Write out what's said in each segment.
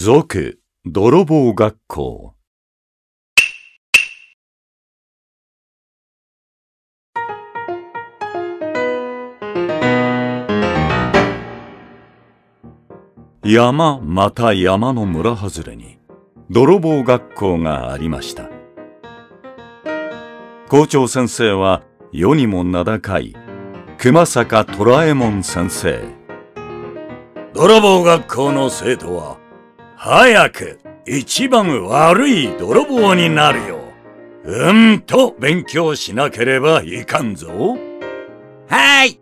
続、泥棒学校。山また山の村外れに泥棒学校がありました校長先生は世にも名高い熊坂虎右衛門先生泥棒学校の生徒は早く一番悪い泥棒になるよ。うんと勉強しなければいかんぞ。はい。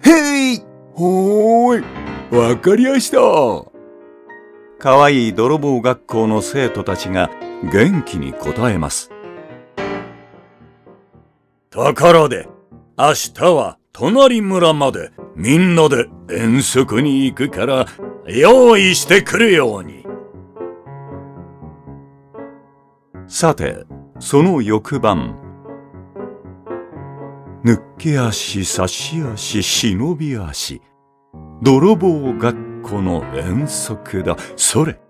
へい。ほーい。わかりやした。かわいい泥棒学校の生徒たちが元気に答えます。ところで明日は隣村までみんなで遠足に行くから用意してくるようにさてその翌晩抜け足差し足忍び足泥棒学校の遠足だ。それ。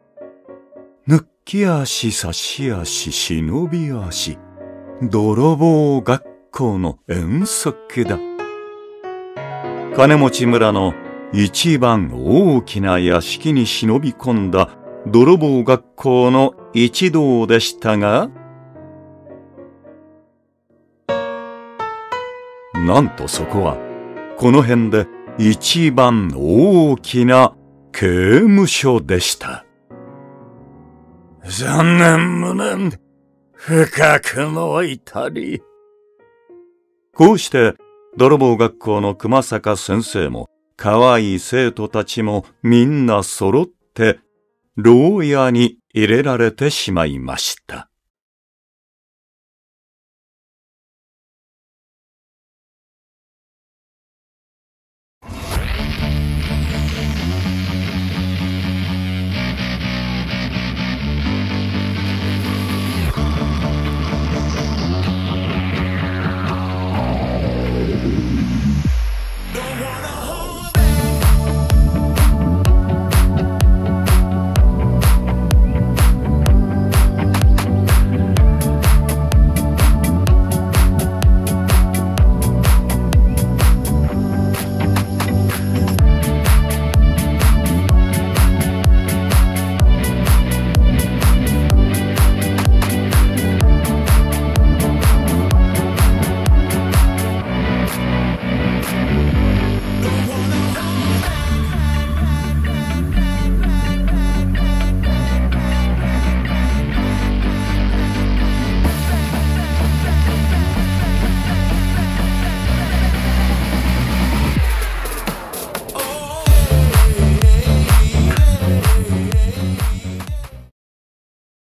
抜き足差し足忍び足。泥棒学校の遠足だ。金持ち村の一番大きな屋敷に忍び込んだ泥棒学校の一同でしたが、なんとそこは、この辺で一番大きな刑務所でした。残念無念、深くの至り。こうして、泥棒学校の熊坂先生も、可愛い生徒たちもみんな揃って、牢屋に入れられてしまいました。